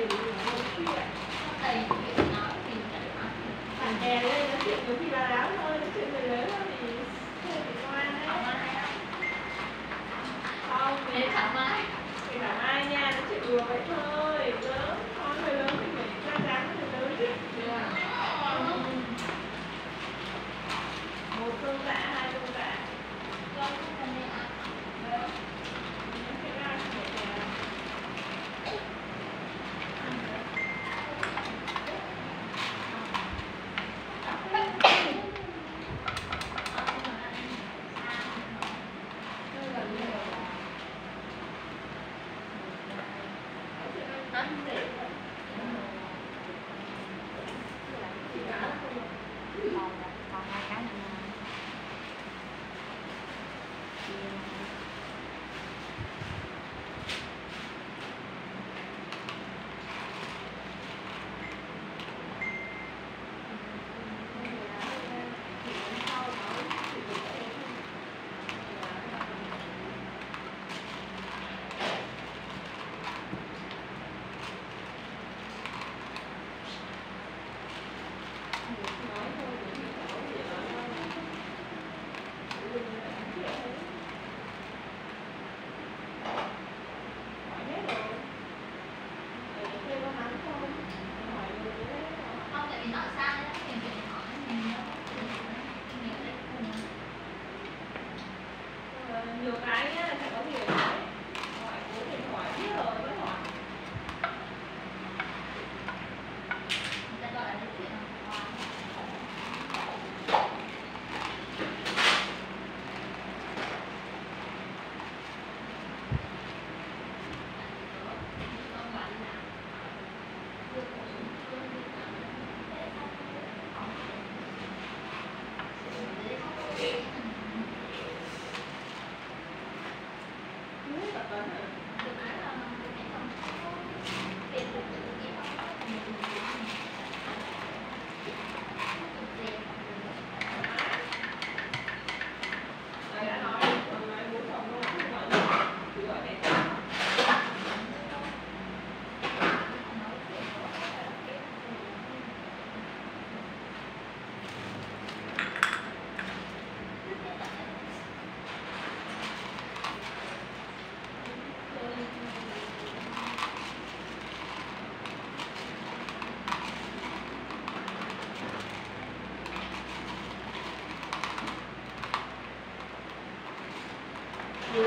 đầy đủ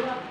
Gracias.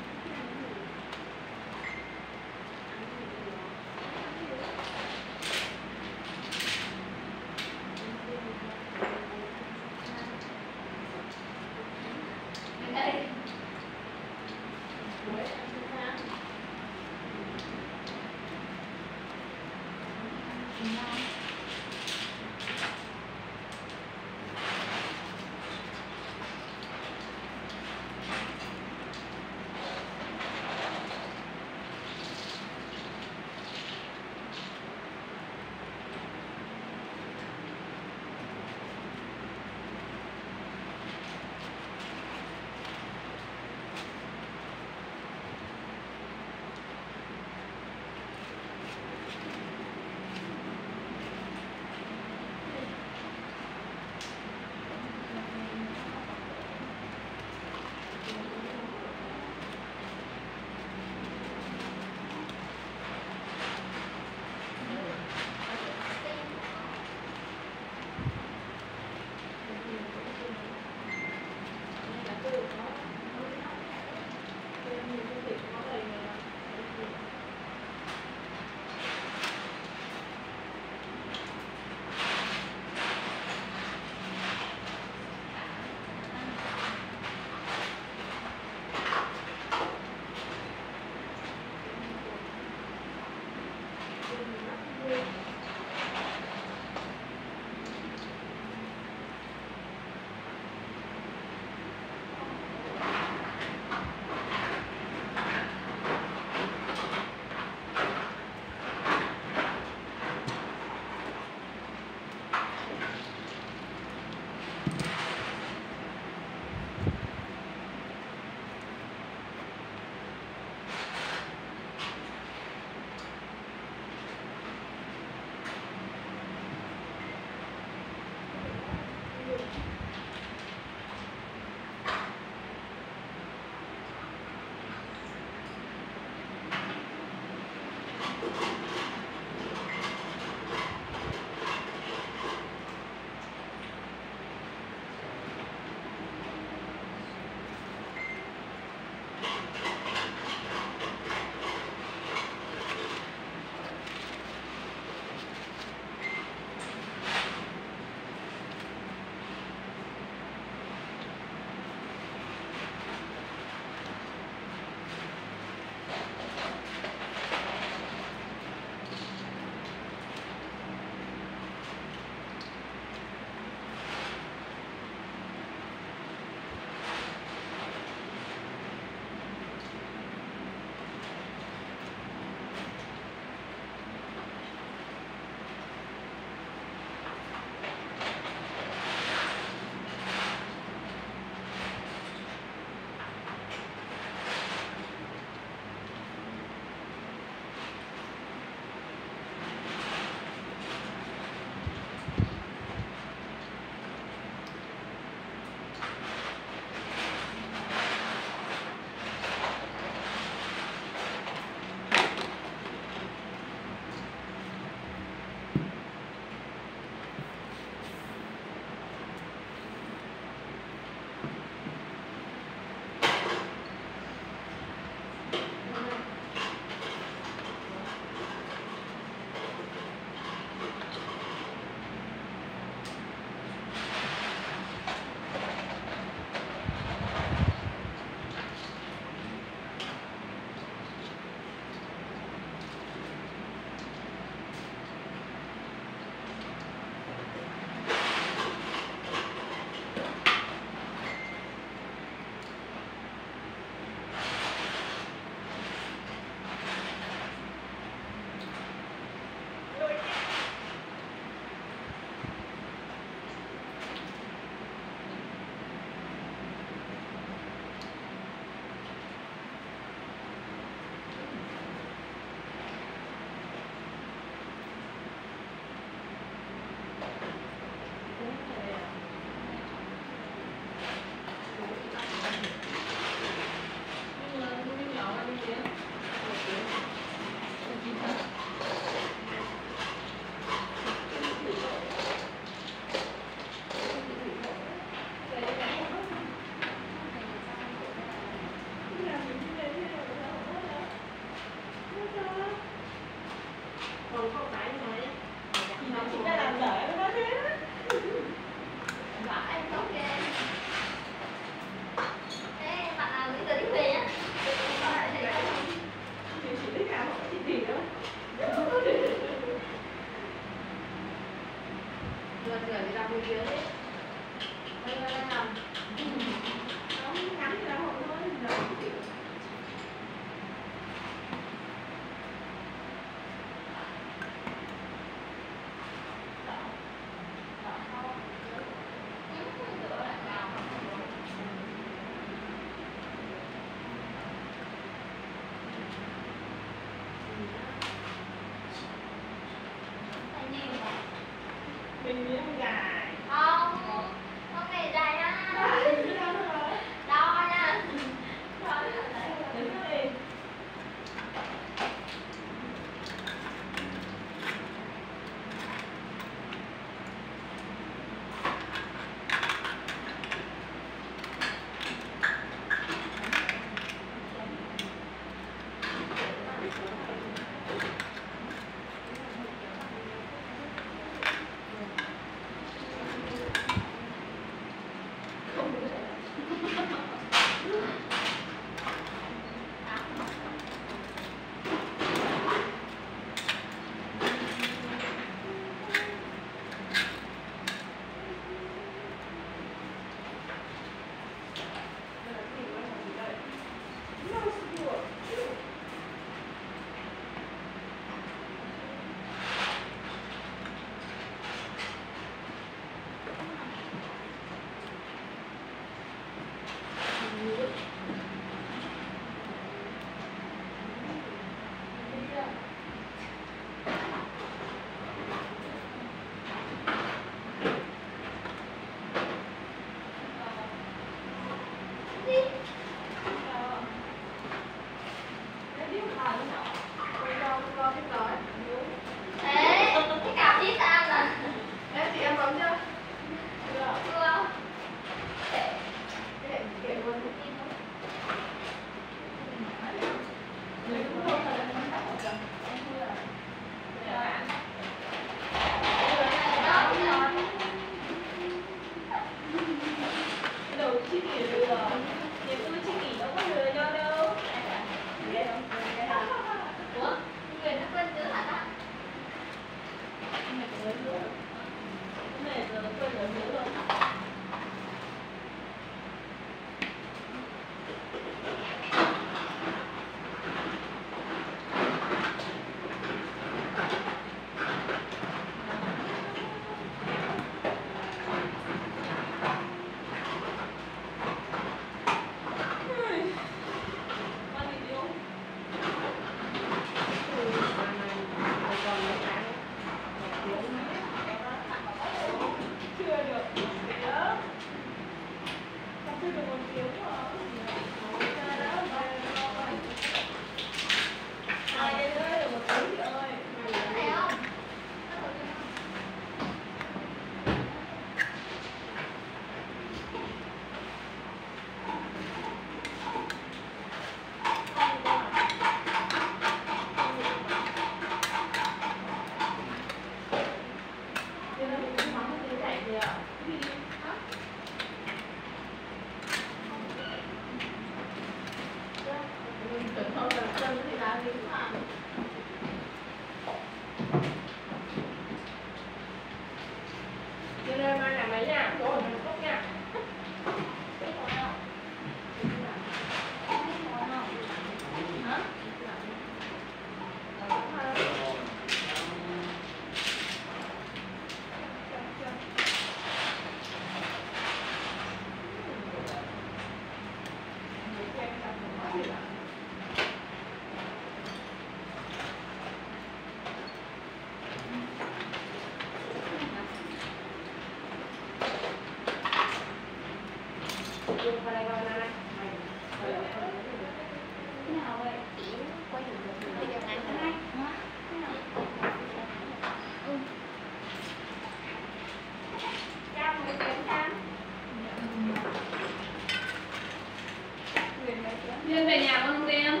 Tiên về nhà con không em,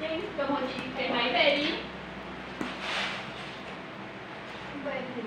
Tiên, cầm hộ chị cái máy về đi. Về thì...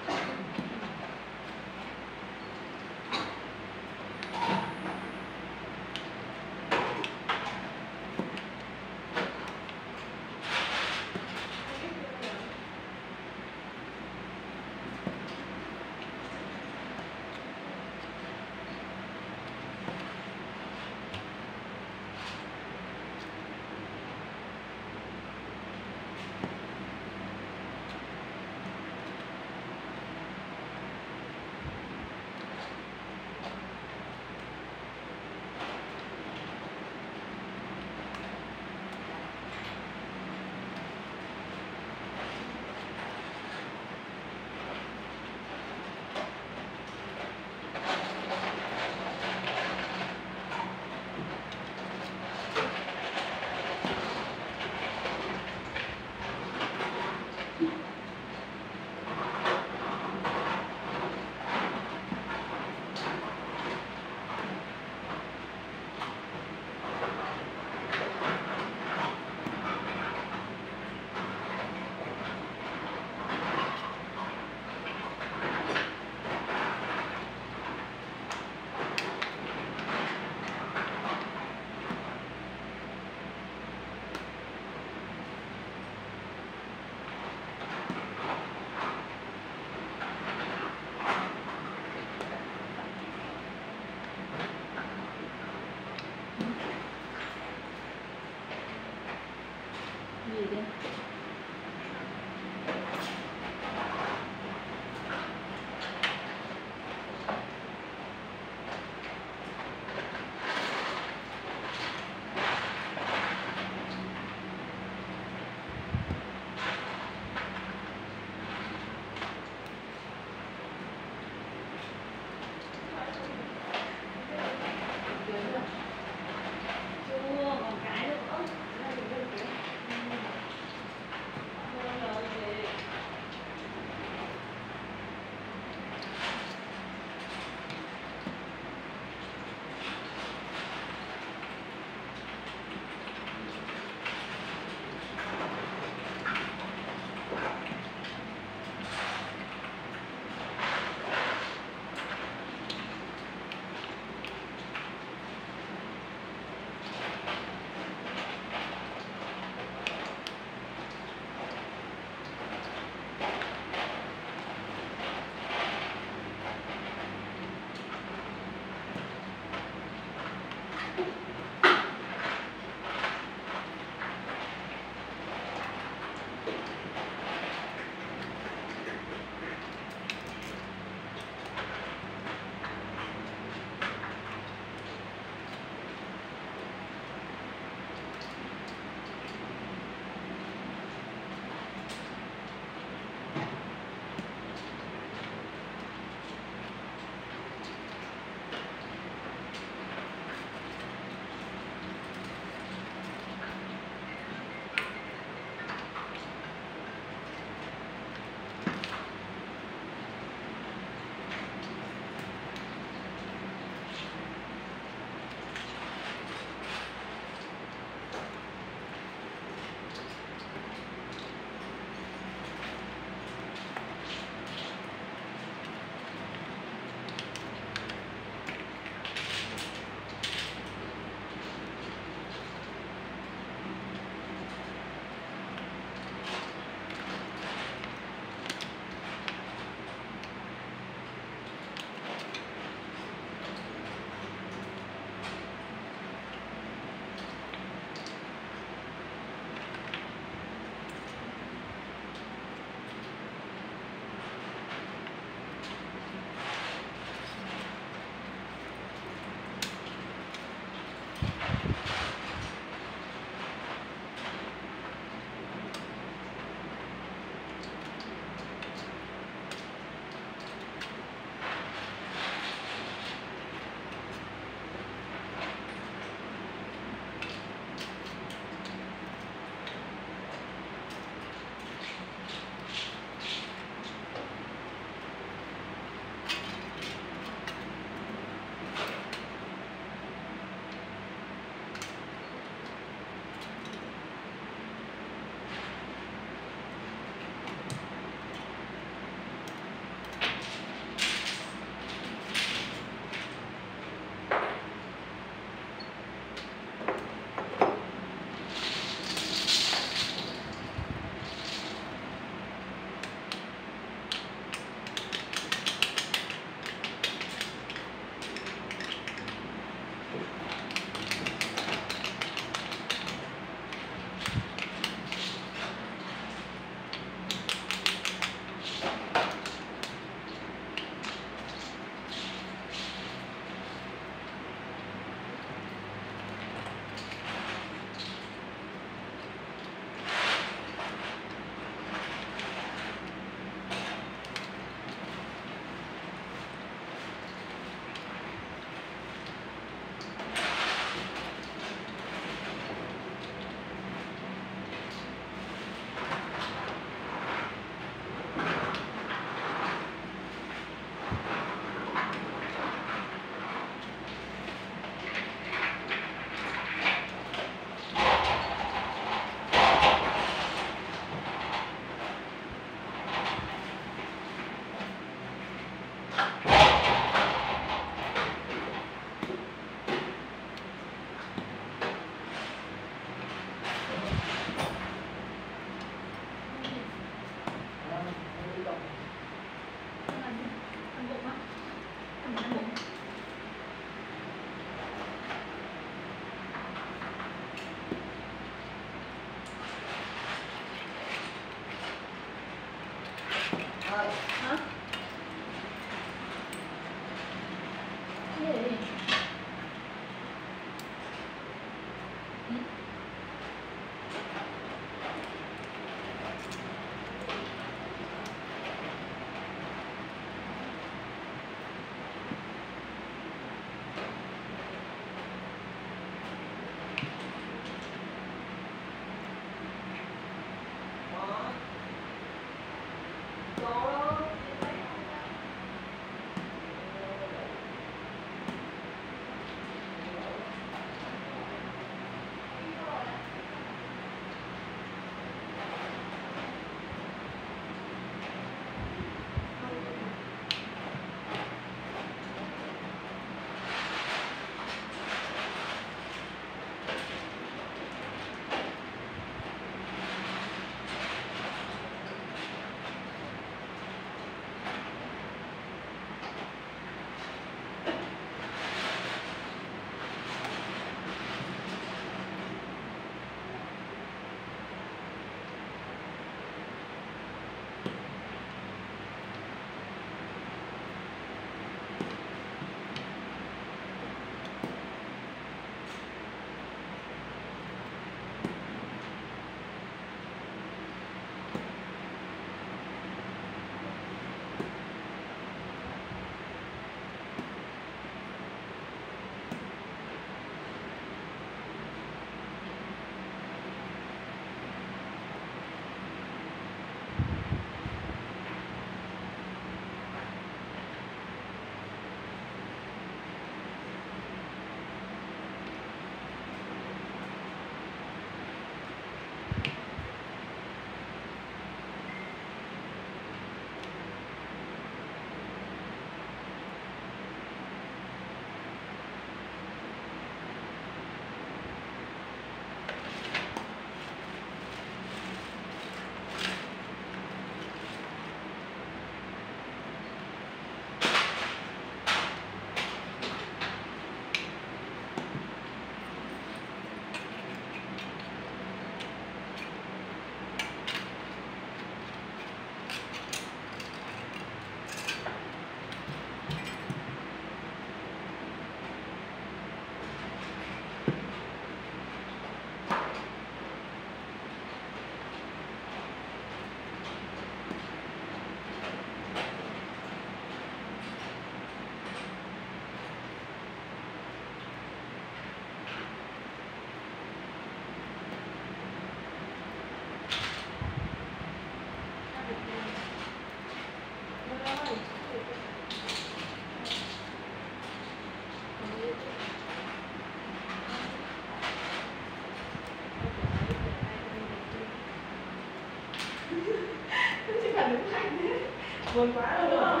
Vượt quá. rồi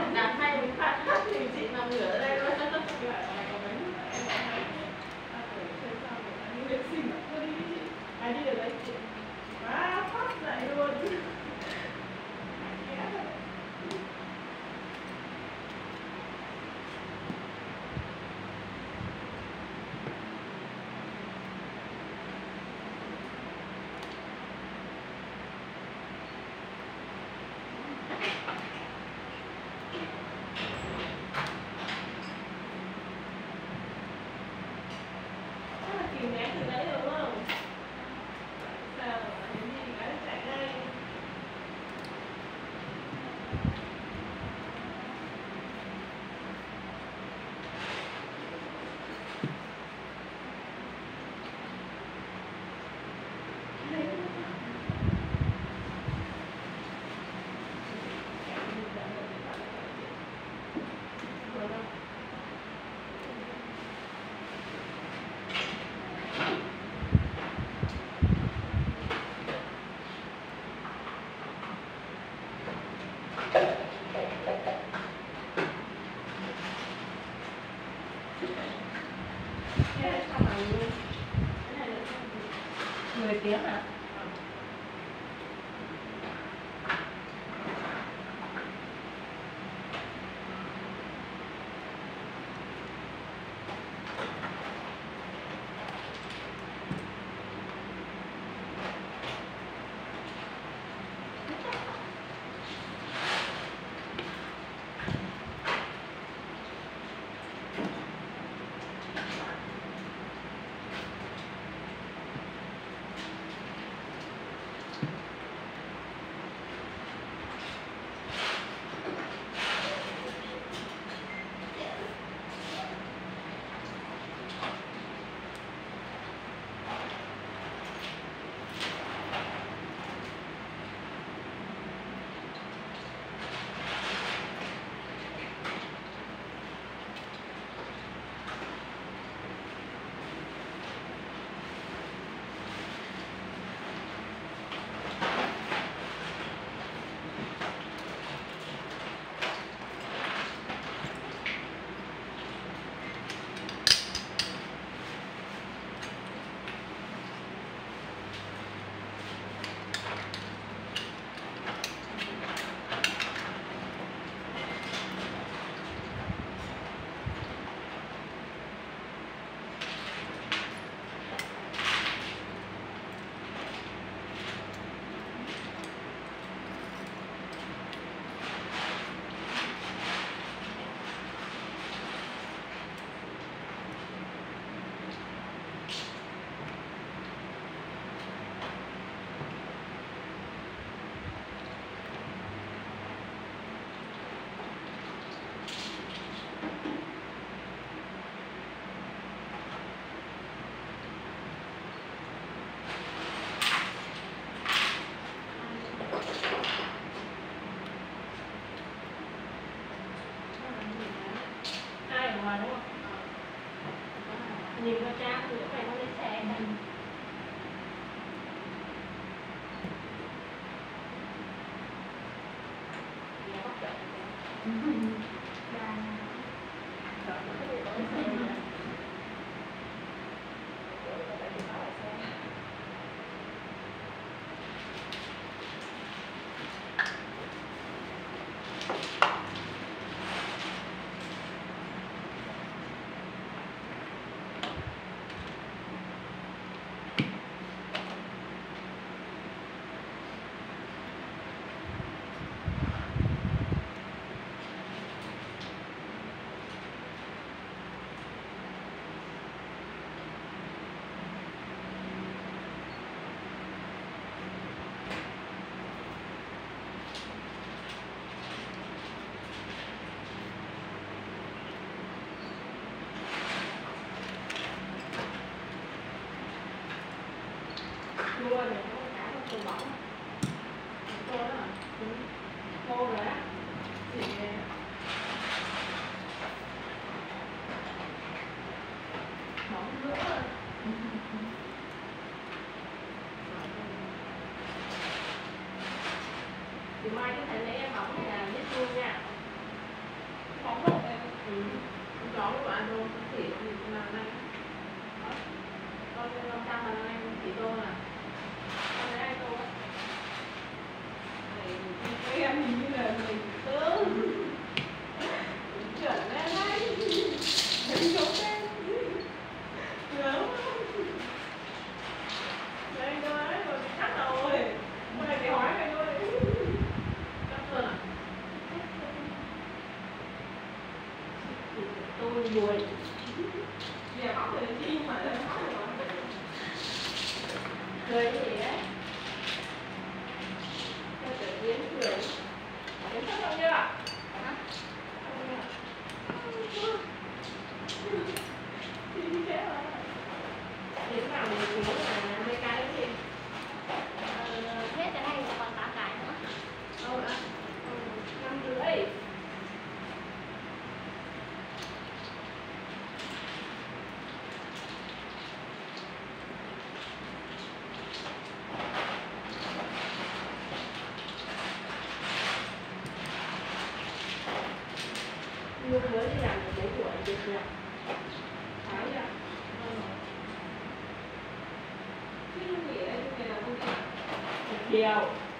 give a tap cưới thì làm bố của được rồi Thái Điều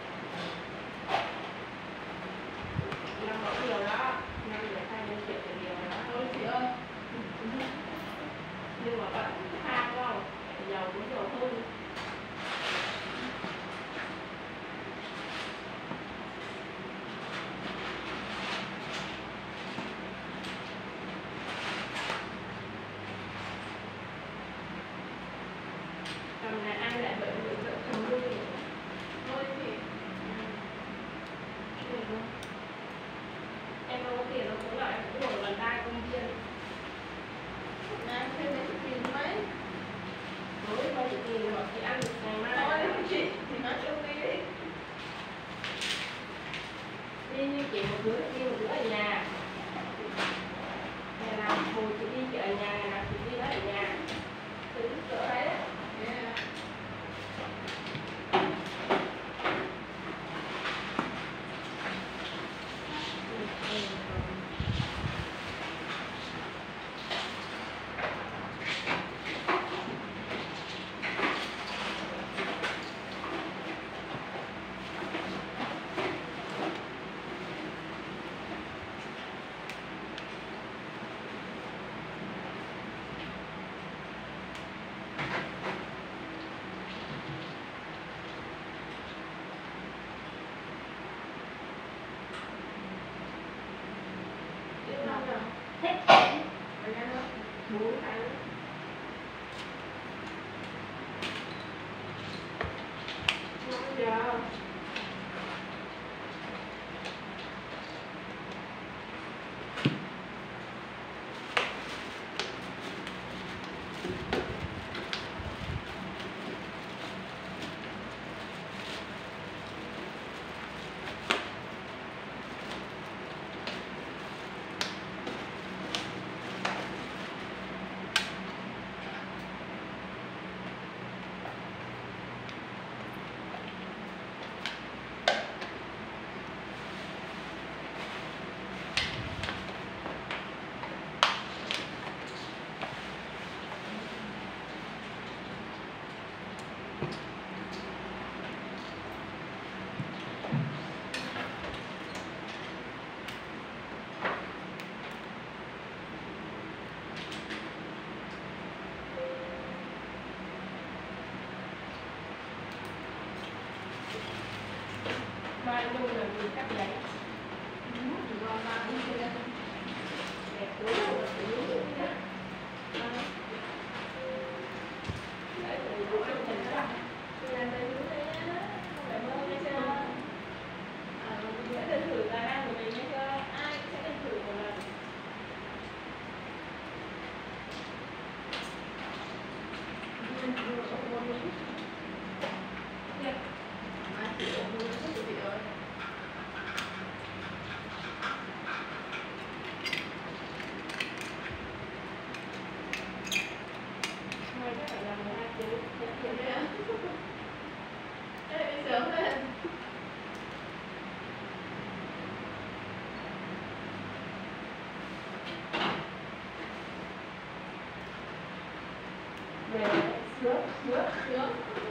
Thank you.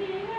Okay.